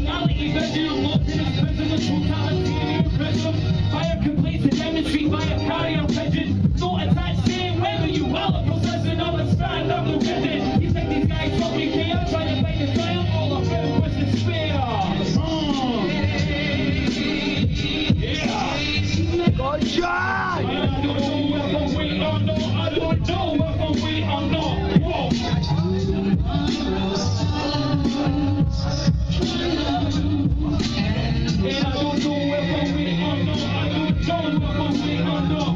reality that you want in a spectrum of brutality and impressive. unknown weapon, we the. I do the unknown we.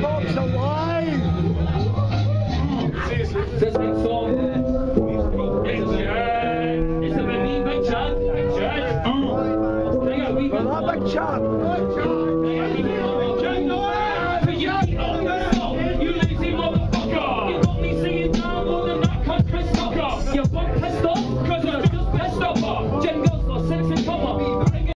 Cox alive! This song. It's a baby. Judge. You lazy motherfucker! You got me singing down on the night, You pissed off!